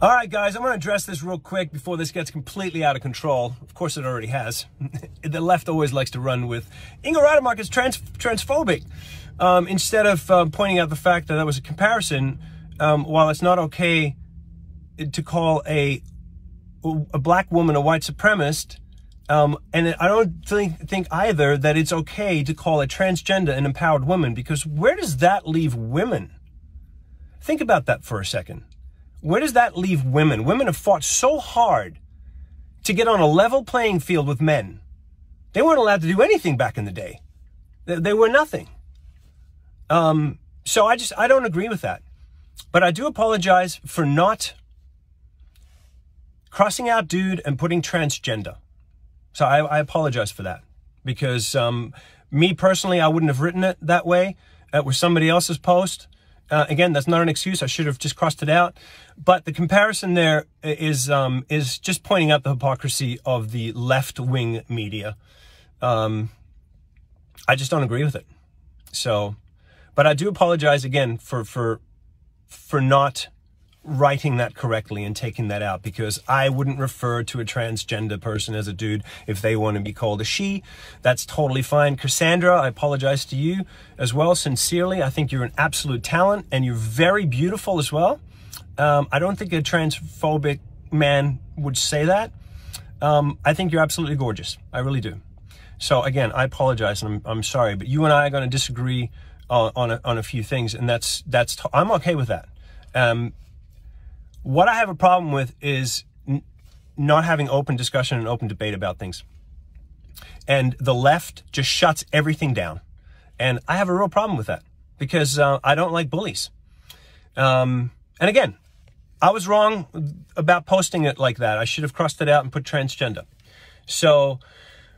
All right, guys, I'm going to address this real quick before this gets completely out of control. Of course, it already has. the left always likes to run with Ingo Rademacher is trans- transphobic. Um, instead of um, pointing out the fact that that was a comparison, um, while it's not okay to call a a black woman a white supremacist, um, and I don't think, think either that it's okay to call a transgender an empowered woman because where does that leave women? Think about that for a second. Where does that leave women? Women have fought so hard to get on a level playing field with men. They weren't allowed to do anything back in the day. They, they were nothing. Um, so I just, I don't agree with that. But I do apologize for not crossing out dude and putting transgender. So I, I apologize for that because um, me personally, I wouldn't have written it that way. It was somebody else's post. Uh, again, that's not an excuse. I should have just crossed it out. But the comparison there is um, is just pointing out the hypocrisy of the left wing media. Um, I just don't agree with it. So, but I do apologize again for for for not writing that correctly and taking that out because I wouldn't refer to a transgender person as a dude if they want to be called a she. That's totally fine. Cassandra, I apologize to you as well, sincerely. I think you're an absolute talent and you're very beautiful as well. Um, I don't think a transphobic man would say that. Um, I think you're absolutely gorgeous. I really do. So again, I apologize and I'm, I'm sorry, but you and I are going to disagree on, on, a, on a few things and that's, that's, I'm okay with that. Um, what I have a problem with is n- not having open discussion and open debate about things. And the left just shuts everything down. And I have a real problem with that because uh, I don't like bullies. Um, and again, I was wrong about posting it like that. I should have crossed it out and put transgender. So,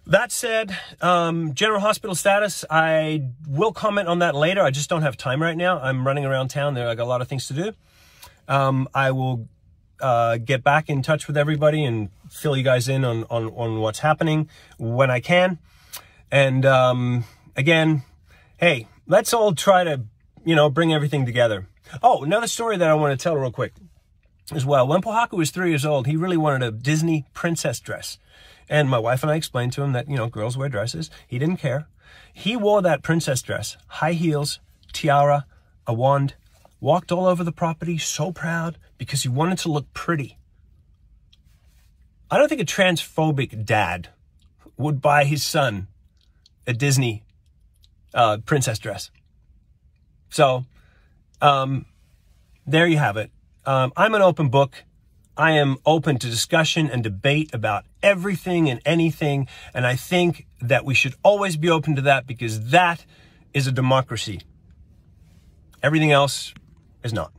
that said, um, general hospital status, I will comment on that later. I just don't have time right now. I'm running around town there. I got a lot of things to do. Um, I will uh, get back in touch with everybody and fill you guys in on, on, on what's happening when I can. And um, again, hey, let's all try to, you know, bring everything together. Oh, another story that I want to tell real quick as well. When Pohaku was three years old, he really wanted a Disney princess dress. And my wife and I explained to him that, you know, girls wear dresses. He didn't care. He wore that princess dress, high heels, tiara, a wand, walked all over the property, so proud because he wanted to look pretty. I don't think a transphobic dad would buy his son a Disney uh, princess dress. So, um, there you have it. Um, I'm an open book. I am open to discussion and debate about everything and anything. And I think that we should always be open to that because that is a democracy. Everything else is not.